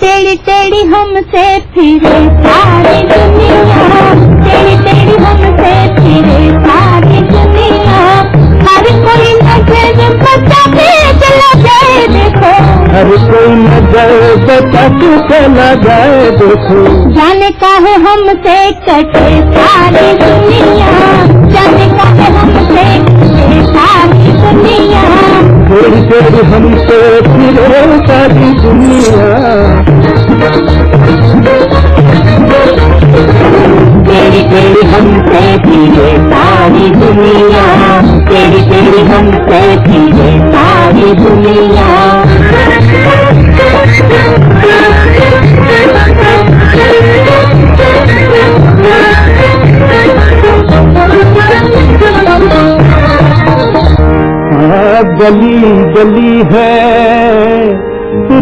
टेढ़ी टेढ़ी हमसे फिरे सारी दुनिया। टेढ़ी टेढ़ी हमसे फिरे सारी दुनिया। हर कोई नज़र बचा देखो। हर कोई नज़र बचा के चला जाए देखो। जाने का है हमसे कटे सारी दुनिया। जाने का है हमसे कटे सारी दुनिया। थोड़ी देर हमसे फिरे सारी दुनिया। तेरी तेरी हमसे फिरे सारी दुनिया। फिरे सारी दुनिया गली गली है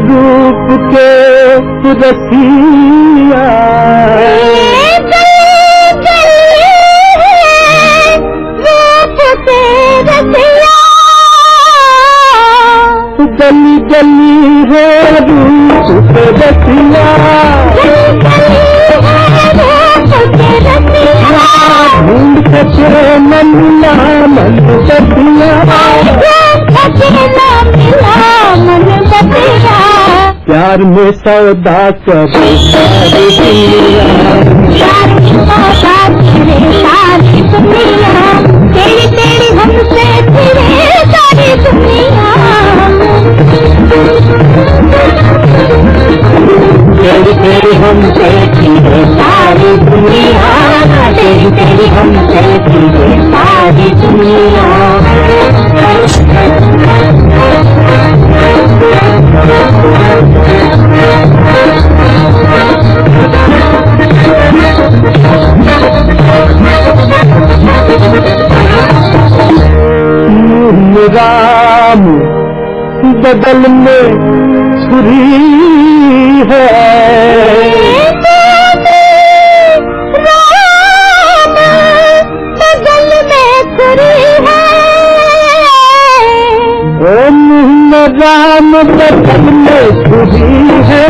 रूप के रसिया। ढूंढ मन मन बतिया प्यार में सौदा करे सारी दुनिया सारी दुनिया। राम बदल में छुरी है। में राम बदल में छुरी है।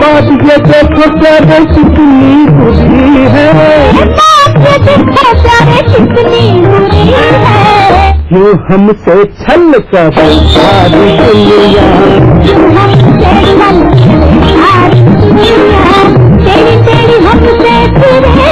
बात ये देखो तेरे कितनी बुरी है। क्यों हमसे छल कर सारी तेरी हमसे फिरे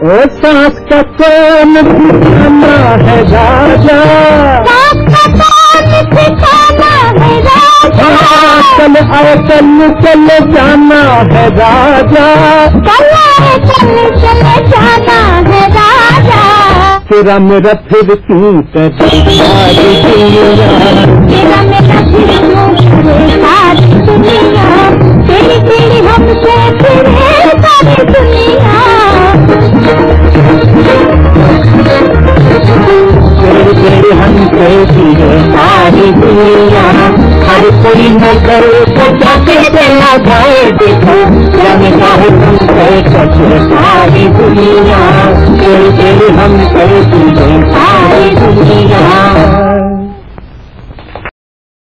सास का कौन ठिकाना है राजा ओ सास का कौन ठिकाना है राजा हाँ, चल आओ चल चल जाना है राजा तेरा मेरा फिर क्यों कर सारी दुनिया तेरी तेरी हमसे फिरे सारी दुनिया तेरी तेरी सारी दुनिया हर कोई नज़र को जाके चला जाए देखो जाने चाहे तुम कहे कटे सारी दुनिया तेरे हम हमसे फिरे सारी दुनिया